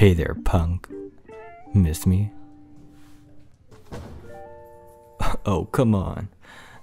Hey there, punk. Miss me? Oh, come on.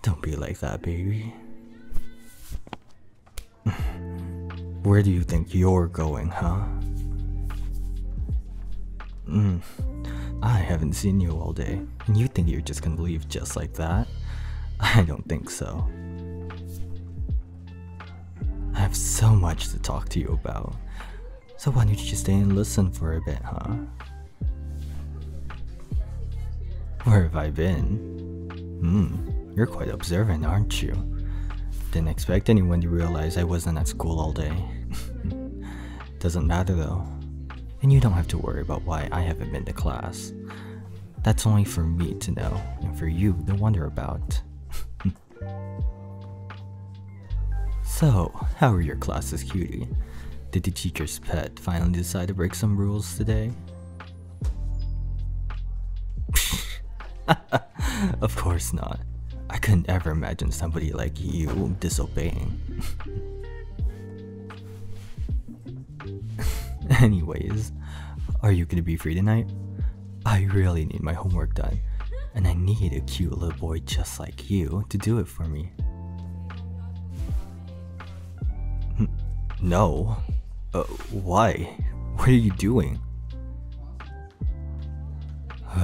Don't be like that, baby. Where do you think you're going, huh? Mm. I haven't seen you all day, and you think you're just gonna leave just like that? I don't think so. I have so much to talk to you about. So why don't you just stay and listen for a bit, huh? Where have I been? Hmm, you're quite observant, aren't you? Didn't expect anyone to realize I wasn't at school all day. Doesn't matter though. And you don't have to worry about why I haven't been to class. That's only for me to know, and for you to wonder about. so, how are your classes, cutie? Did the teacher's pet finally decide to break some rules today? of course not. I couldn't ever imagine somebody like you disobeying. Anyways, are you gonna be free tonight? I really need my homework done, and I need a cute little boy just like you to do it for me. No. Uh, why? What are you doing?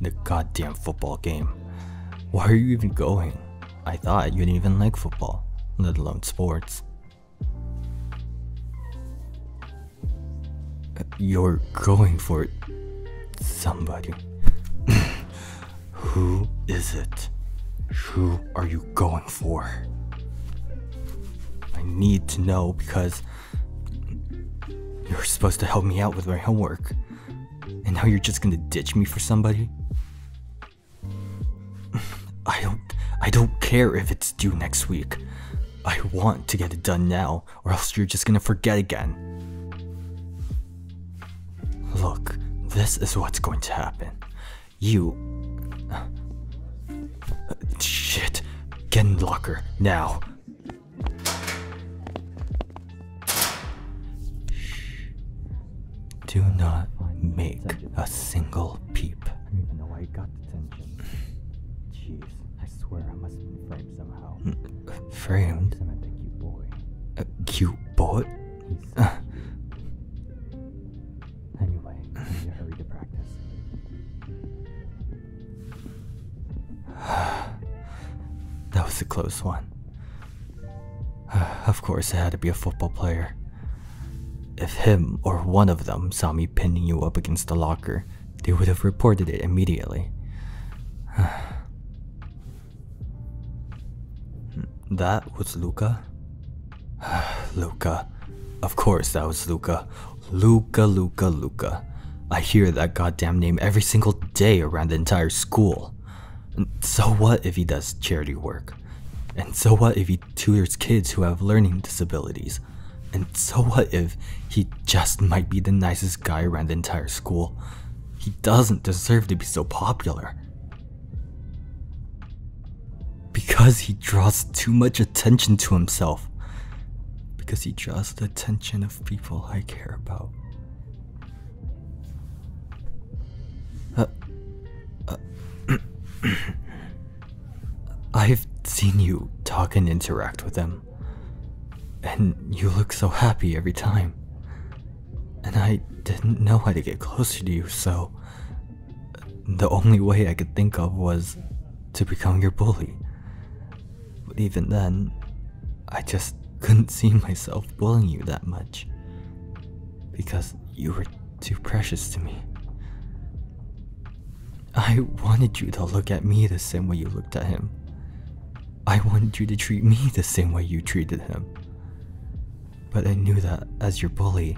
the goddamn football game. Why are you even going? I thought you didn't even like football, let alone sports. You're going for somebody. Who is it? Who are you going for? I need to know because you're supposed to help me out with my homework. And now you're just gonna ditch me for somebody? I don't I don't care if it's due next week. I want to get it done now, or else you're just gonna forget again. Look, this is what's going to happen. You. Uh, shit. Get in the locker, now. Do not make a single peep. I don't even know why I got detention. Jeez, I swear I must have been framed somehow. Mm, framed? I meant a cute boy. A cute boy? Anyway, I need to hurry to practice. that was a close one. of course, it had to be a football player. If him or one of them saw me pinning you up against the locker, they would have reported it immediately. that was Luca? Luca. Of course that was Luca. Luca, Luca, Luca. I hear that goddamn name every single day around the entire school. So what if he does charity work? And so what if he tutors kids who have learning disabilities? And so what if he just might be the nicest guy around the entire school? He doesn't deserve to be so popular. Because he draws too much attention to himself. Because he draws the attention of people I care about. Uh, uh, I've seen you talk and interact with him. And you look so happy every time. And I didn't know how to get closer to you, so the only way I could think of was to become your bully. But even then, I just couldn't see myself bullying you that much. Because you were too precious to me. I wanted you to look at me the same way you looked at him. I wanted you to treat me the same way you treated him. But I knew that as your bully,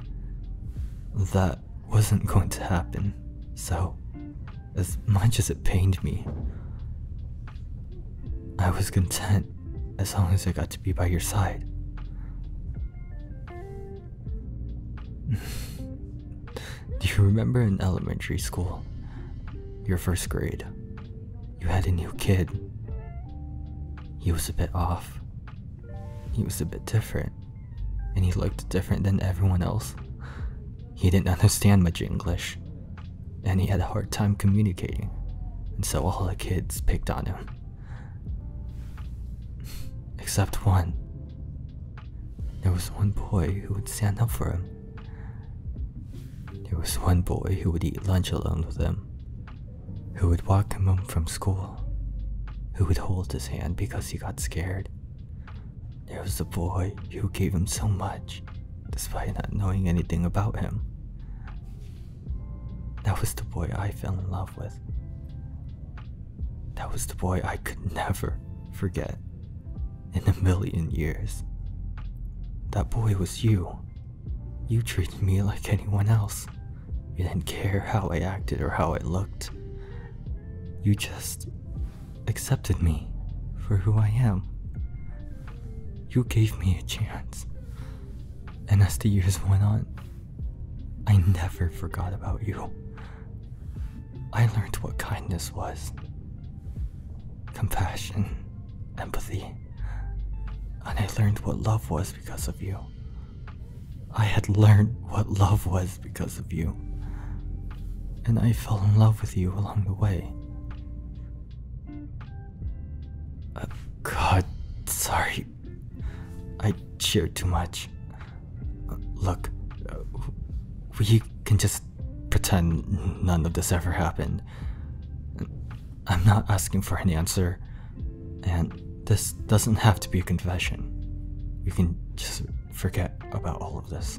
that wasn't going to happen. So, as much as it pained me, I was content as long as I got to be by your side. Do you remember in elementary school, your first grade, you had a new kid? He was a bit off. He was a bit different and he looked different than everyone else. He didn't understand much English, and he had a hard time communicating, and so all the kids picked on him. Except one. There was one boy who would stand up for him. There was one boy who would eat lunch alone with him, who would walk him home from school, who would hold his hand because he got scared. There was a boy who gave him so much, despite not knowing anything about him. That was the boy I fell in love with. That was the boy I could never forget in a million years. That boy was you. You treated me like anyone else. You didn't care how I acted or how I looked. You just accepted me for who I am. You gave me a chance. And as the years went on, I never forgot about you. I learned what kindness was compassion, empathy. And I learned what love was because of you. I had learned what love was because of you. And I fell in love with you along the way. Uh, God, sorry. Shared too much. Uh, look, uh, we can just pretend none of this ever happened. I'm not asking for an answer, and this doesn't have to be a confession. We can just forget about all of this.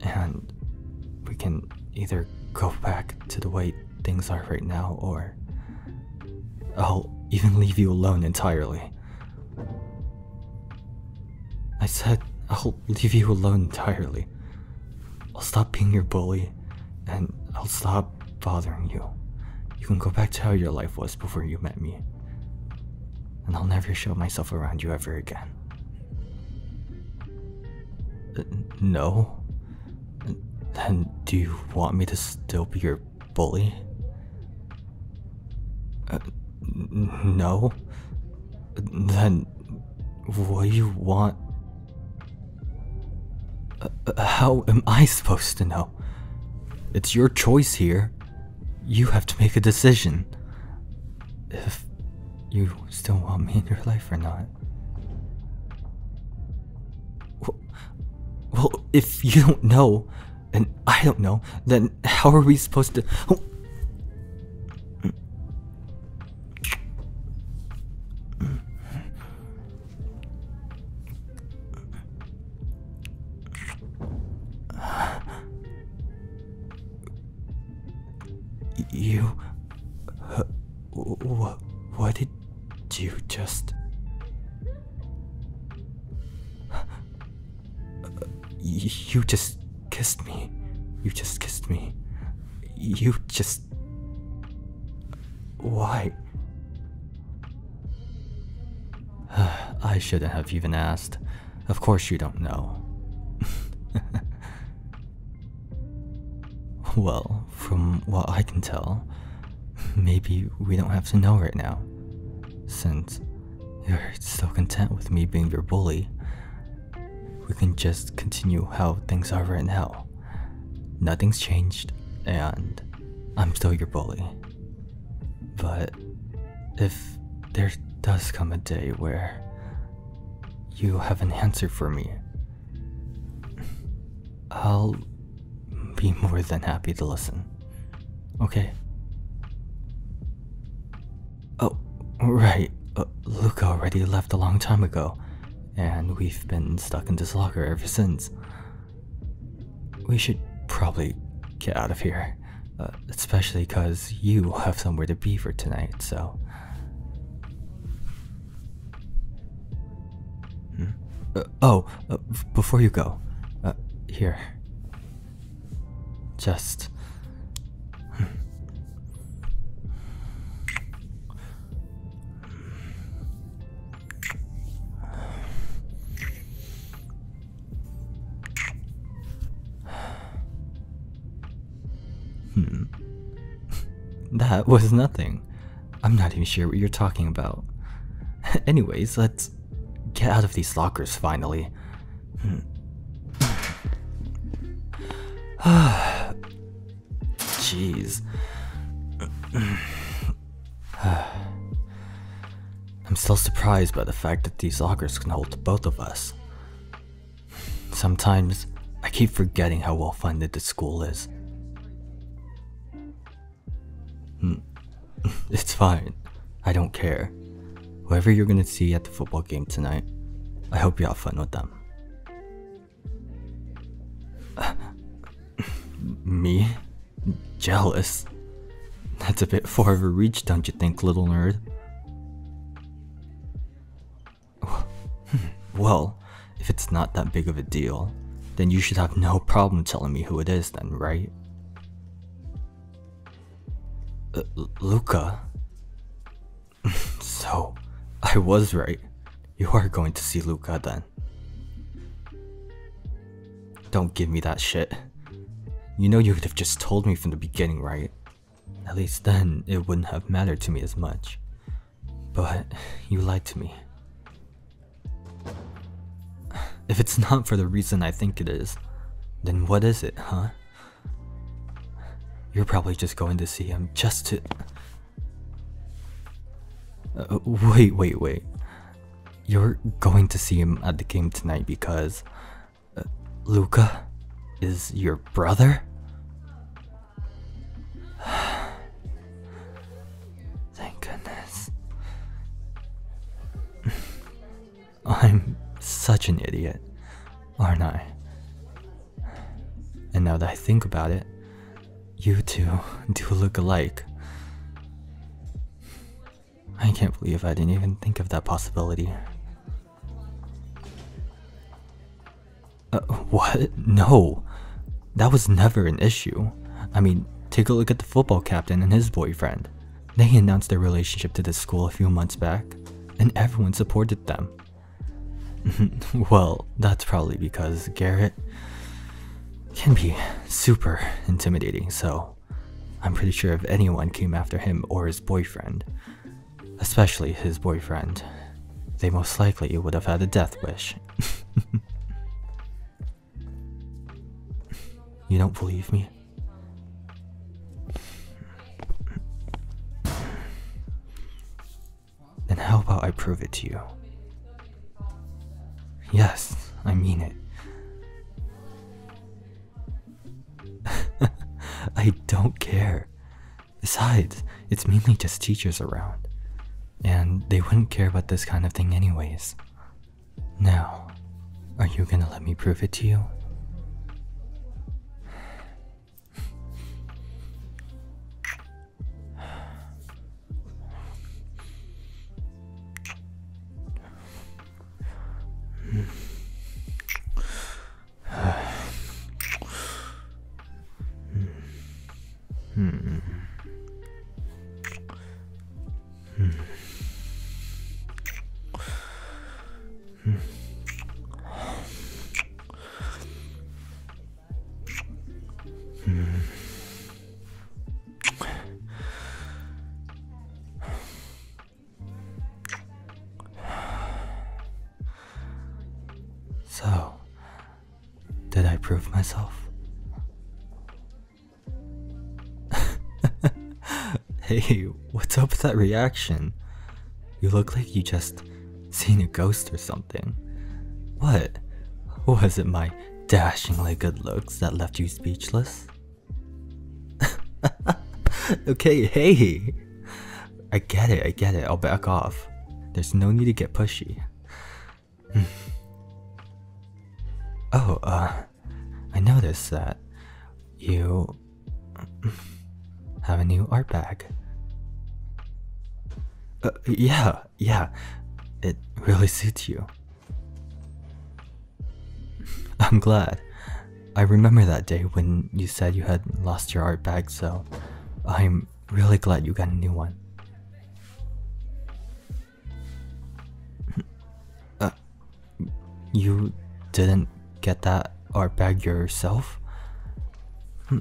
And we can either go back to the way things are right now, or I'll even leave you alone entirely. I said I'll leave you alone entirely. I'll stop being your bully, and I'll stop bothering you. You can go back to how your life was before you met me. And I'll never show myself around you ever again. Uh, no? Then do you want me to still be your bully? Uh, no? Then what do you want? How am I supposed to know? It's your choice here. You have to make a decision. If you still want me in your life or not. Well, if you don't know, and I don't know, then how are we supposed to. Oh. You. Uh, what? What did you just. You just kissed me. You just kissed me. You just. Why? I shouldn't have even asked. Of course, you don't know. well, from what I can tell, maybe we don't have to know right now. Since you're still content with me being your bully, we can just continue how things are right now. Nothing's changed, and I'm still your bully. But if there does come a day where you have an answer for me, I'll be more than happy to listen. Okay? Oh, right. Uh, Luca already left a long time ago, and we've been stuck in this locker ever since. We should probably get out of here, uh, especially because you have somewhere to be for tonight, so. Hmm? Uh, oh, uh, before you go, uh, here. Just Hmm. That was nothing. I'm not even sure what you're talking about. Anyways, let's get out of these lockers finally. Hmm. Jeez. I'm still surprised by the fact that these lockers can hold both of us. Sometimes I keep forgetting how well funded the school is. It's fine. I don't care. Whoever you're gonna see at the football game tonight, I hope you have fun with them. Me? Jealous? That's a bit far of a reach, don't you think, little nerd? Well, if it's not that big of a deal, then you should have no problem telling me who it is, then, right? Uh, Luca? so, I was right. You are going to see Luca then. Don't give me that shit. You know you could have just told me from the beginning, right? At least then it wouldn't have mattered to me as much. But you lied to me. If it's not for the reason I think it is, then what is it, huh? You're probably just going to see him just to. Uh, wait, wait, wait. You're going to see him at the game tonight because. Uh, Luca is your brother? Thank goodness. I'm such an idiot, aren't I? And now that I think about it, you two do look alike. I can't believe I didn't even think of that possibility. Uh, what? No. That was never an issue. I mean, take a look at the football captain and his boyfriend. They announced their relationship to the school a few months back, and everyone supported them. well, that's probably because Garrett can be super intimidating, so I'm pretty sure if anyone came after him or his boyfriend, especially his boyfriend, they most likely would have had a death wish. you don't believe me? Then how about I prove it to you? Yes, I mean it. I don't care. Besides, it's mainly just teachers around. And they wouldn't care about this kind of thing, anyways. Now, are you gonna let me prove it to you? So, did I prove myself? hey, what's up with that reaction? You look like you just seen a ghost or something. What? Was it my dashingly good looks that left you speechless? okay, hey! I get it, I get it, I'll back off. There's no need to get pushy. oh, uh, I noticed that you have a new art bag. Uh, yeah, yeah, it really suits you. I'm glad. I remember that day when you said you had lost your art bag, so I'm really glad you got a new one. Uh, you didn't get that art bag yourself? Hmm,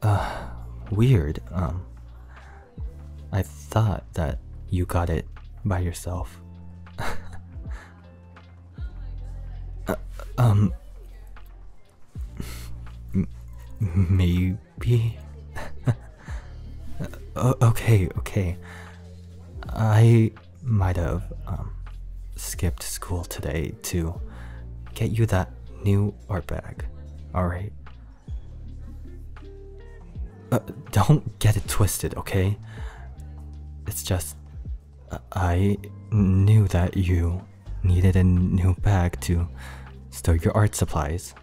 uh, weird. Um, I thought that you got it by yourself. uh, um, maybe. okay, okay. I might have um, skipped school today to get you that new art bag. Alright? Uh, don't get it twisted, okay? It's just. I knew that you needed a new bag to store your art supplies,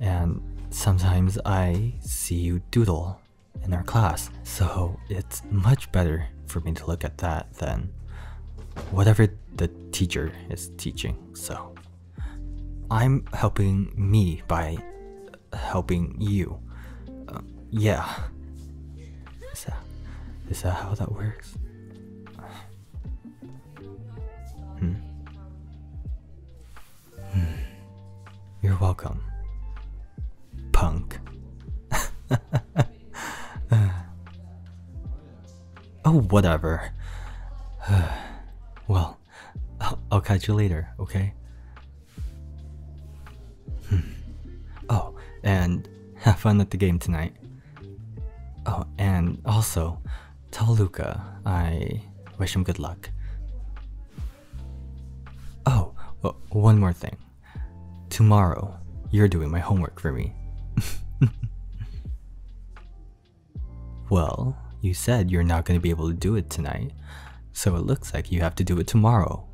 and sometimes I see you doodle in our class, so it's much better for me to look at that than whatever the teacher is teaching. So I'm helping me by helping you. Uh, yeah. Is that, is that how that works? Hmm. Hmm. You're welcome, punk. oh, whatever. well, I'll, I'll catch you later, okay? And have fun at the game tonight. Oh, and also, tell Luca I wish him good luck. Oh, uh, one more thing. Tomorrow, you're doing my homework for me. well, you said you're not going to be able to do it tonight, so it looks like you have to do it tomorrow.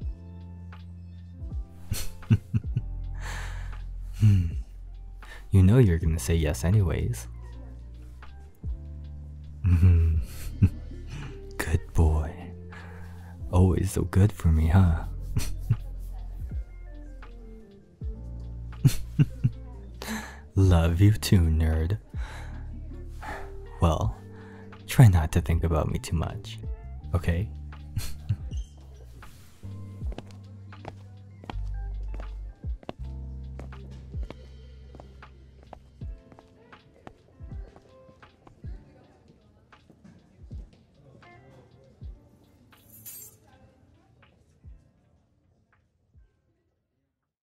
hmm. You know you're to say yes, anyways. good boy. Always so good for me, huh? Love you too, nerd. Well, try not to think about me too much, okay?